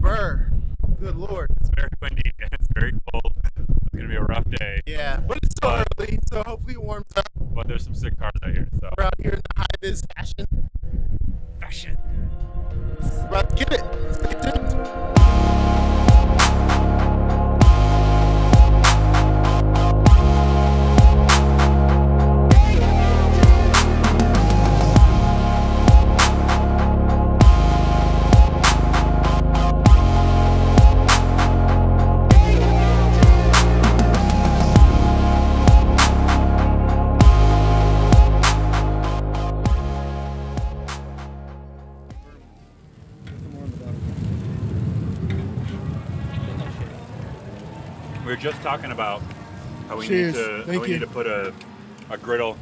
Burr. Good lord. It's very windy and it's very cold. It's gonna be a rough day. Yeah, but it's still But- early, so hopefully it warms up. But there's some sick cars out here, so We're out here in the high vis fashion. fashion. We're about to get it. Talking about how we Cheers. need to Thank how we you. need to put a, a griddle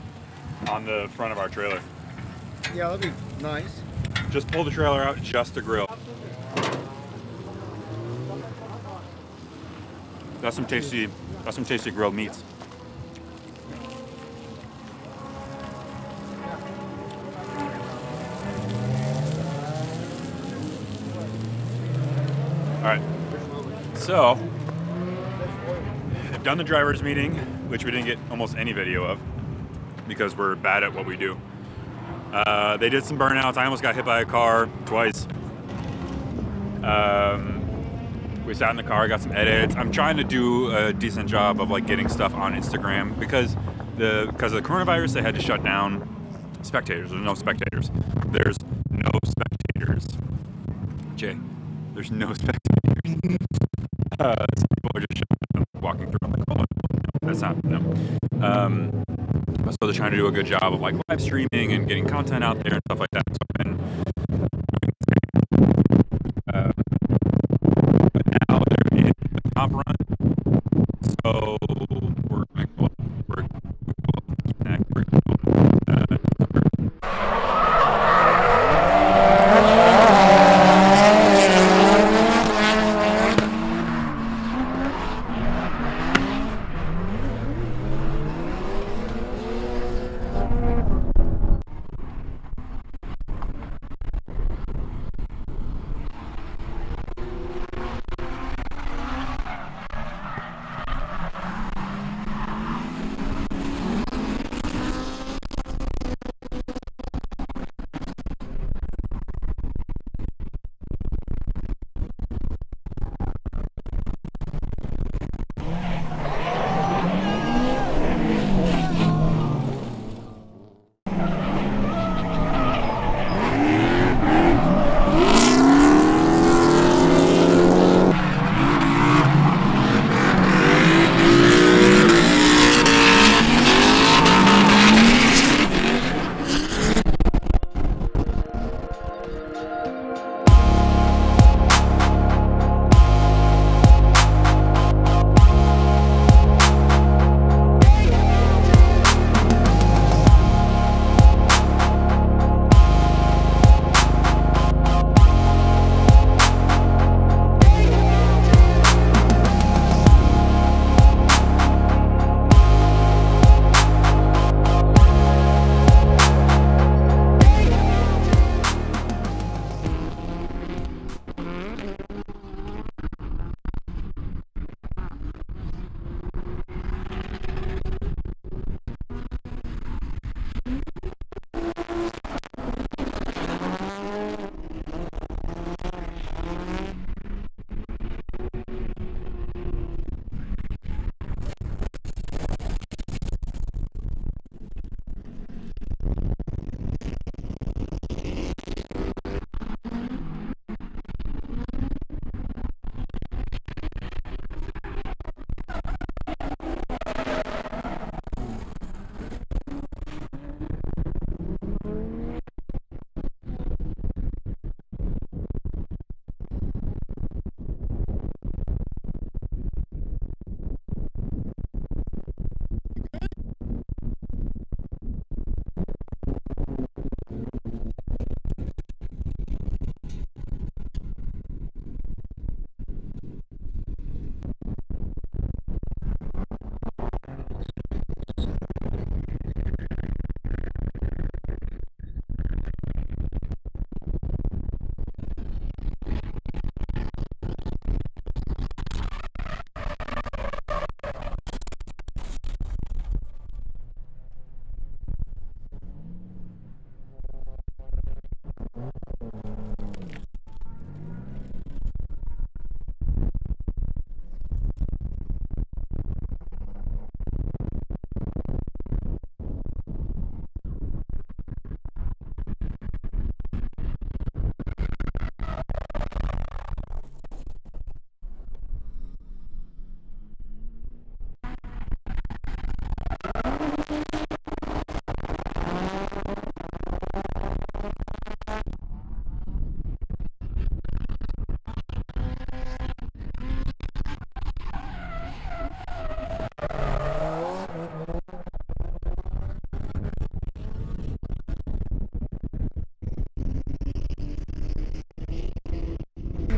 on the front of our trailer. Yeah, that'd be nice. Just pull the trailer out, just the grill. That's some tasty that's some tasty grilled meats. Alright. So I've done the driver's meeting, which we didn't get almost any video of because we're bad at what we do. Uh, they did some burnouts. I almost got hit by a car twice. Um, we sat in the car, got some edits. I'm trying to do a decent job of like getting stuff on Instagram because the because of the coronavirus they had to shut down spectators. There's no spectators. There's no spectators. Jay, there's no spectators. uh, people are just walking through. I'm like, oh, that's not no. Um, so they're trying to do a good job of like live streaming and getting content out there and stuff like that. So I've been uh, but now they're in the top run. So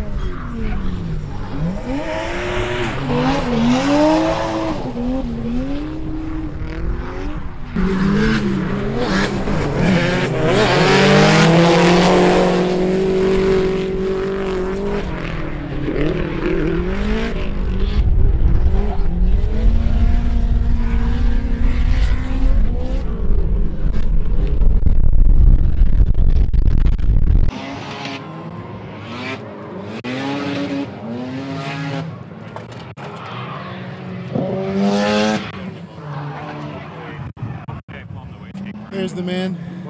Yeah.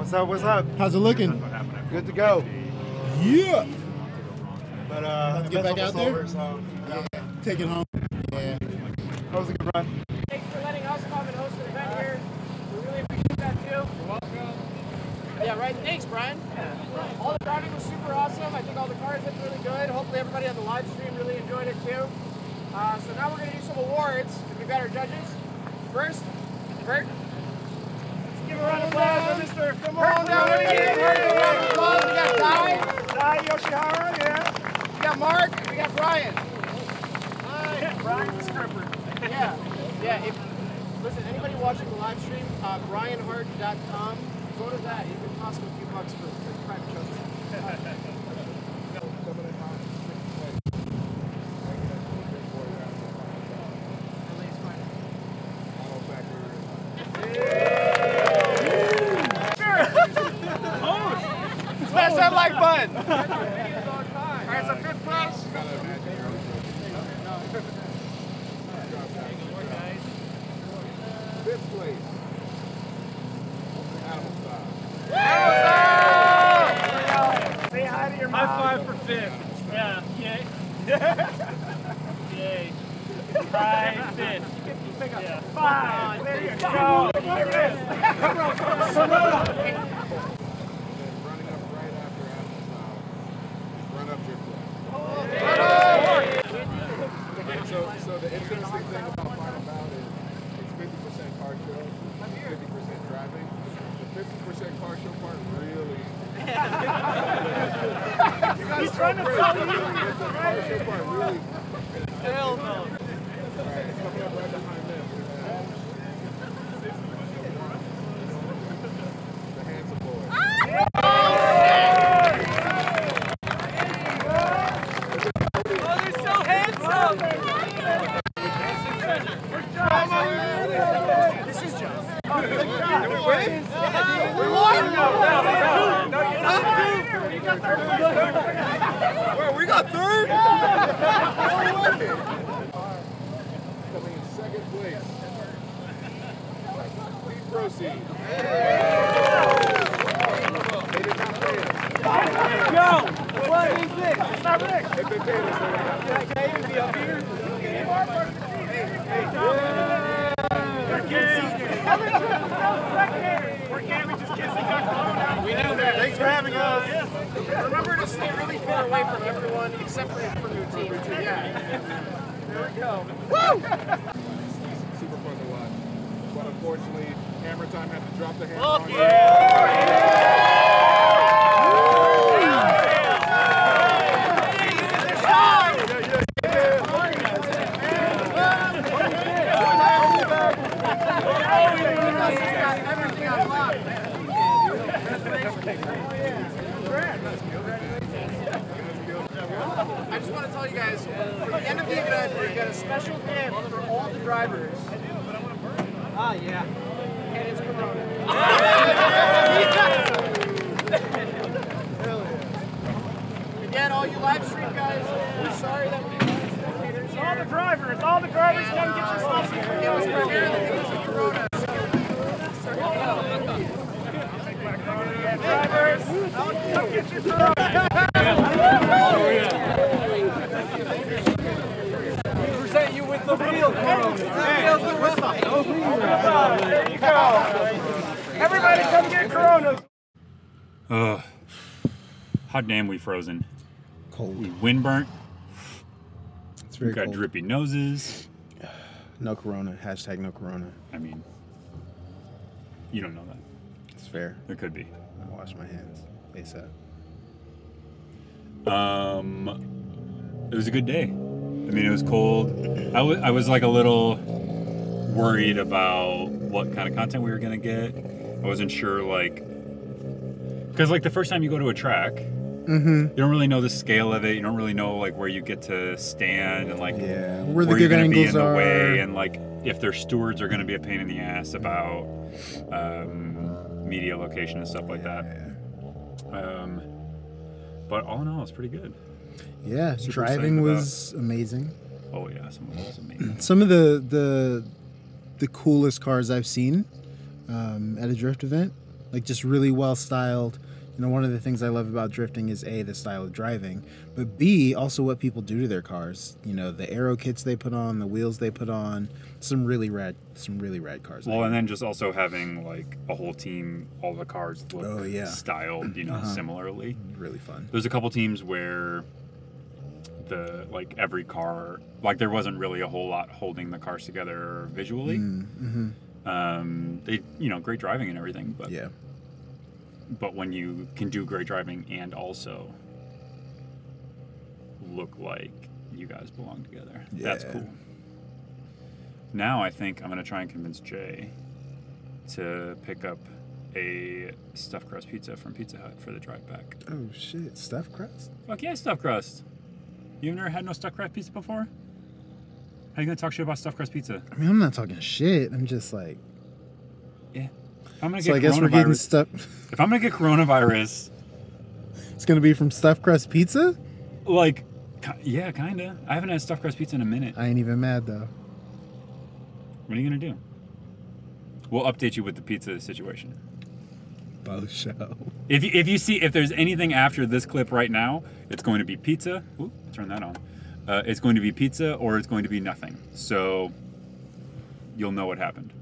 What's up? What's up? How's it looking? Good to go. Yeah. But uh, Let's get back out there? Over, so yeah. Take it home. Yeah. That was a good run. Thanks for letting us come and host an event here. We really appreciate that too. You're welcome. Yeah, right. Thanks, Brian. All the driving was super awesome. I think all the cars looked really good. Hopefully everybody on the live stream really enjoyed it too. Uh, so now we're going to do some awards. We've got our judges. First, Bert. Let's give a round of applause for Mr. Come on down here. Bert, a round of applause. We got Dai. Dai Yoshihara, yeah. We got Mark. We got Brian. Brian the stripper. Yeah, yeah. If listen, anybody watching the live stream, uh, BrianHart.com, go to that. You can toss him a few bucks for, for private shows. that like button. All right, so fifth place. Fifth place. Say hi to your mom. High five for fifth. Yeah. Yay. Yay. Five fifth. Yeah. Five. There you go. Running up right after Adam's Run up your So, so the interesting thing about Final Bout is it's 50% car show, 50% driving. The 50% car show part really. He's trying to tell you. Hell no. All right, it's coming up right behind them. The handsome boy. Oh, they're so handsome. This is John. We won. we got third? Coming in second place. Please proceed. They did not pay us. Go. What is this? It's not Rick. If they paid us, they would have. Can I even be up here? Thanks for having us. Remember to stay really far away from everyone except for from your team. Yeah. There we go. Woo! Super fun to watch. But unfortunately, Hammer Time had to drop the hammer Fuck on oh, yeah. Everything on lock. I just want to tell you guys, for the end of the event, we've got a special gift for all the drivers. Ah, yeah. And it's Corona. Again, all you live stream guys, we're sorry that we didn't have spectators here. All the drivers, all the drivers come get your stuff. It was primarily because of Corona. Drivers, come get your present you with the real Corona. There you go. Everybody come get Coronas. Ugh. Hot damn, we frozen. Cold. We wind burnt. It's very We've got cold. drippy noses. No corona. Hashtag no corona. I mean, you don't know that. It's fair. There could be. I wash my hands ASAP. Um, it was a good day. I mean, it was cold. I was like a little worried about what kind of content we were gonna get. I wasn't sure, like, because like the first time you go to a track, Mm-hmm. you don't really know the scale of it. You don't really know like where you get to stand and like Yeah. Where the good gonna be in angles the are. way and like if their stewards are gonna be a pain in the ass about um, media location and stuff like that. Um, but all in all, it's pretty good. Yeah, Super driving excited about- was amazing. Oh yeah, some of it was amazing. Some of the the the coolest cars I've seen um, at a drift event, like just really well styled. You know, one of the things I love about drifting is a the style of driving, but b also what people do to their cars. You know, the aero kits they put on, the wheels they put on. Some really rad, some really rad cars. Well, and then just also having like a whole team, all the cars look Oh, yeah. styled, you know, Uh-huh. similarly. really fun. There's a couple teams where the like every car, like there wasn't really a whole lot holding the cars together visually. Mm-hmm. Um, they, you know, great driving and everything, but Yeah. but when you can do great driving and also look like you guys belong together, that's cool. Now I think I'm gonna try and convince Jay to pick up a stuffed crust pizza from Pizza Hut for the drive back. Oh shit, stuffed crust. Fuck yeah, stuffed crust. You've never had no stuffed crust pizza before? How you gonna talk shit about stuffed crust pizza? I mean, I'm not talking shit. I'm just like, Yeah. If I'm gonna so get I guess we're getting stuff. if I'm gonna get coronavirus, It's gonna be from stuffed crust pizza. like, yeah, kinda. I haven't had stuffed crust pizza in a minute. I ain't even mad though. What are you gonna do? We'll update you with the pizza situation. Both show. If you, if you see if there's anything after this clip right now, it's going to be pizza. Ooh, turn that on. Uh, it's going to be pizza or it's going to be nothing. So you'll know what happened.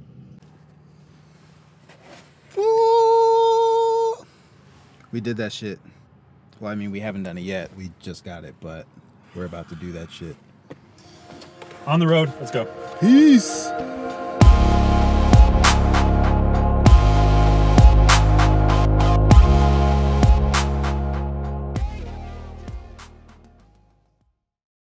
We did that shit. Well, I mean, we haven't done it yet. We just got it, but we're about to do that shit. On the road. Let's go. Peace.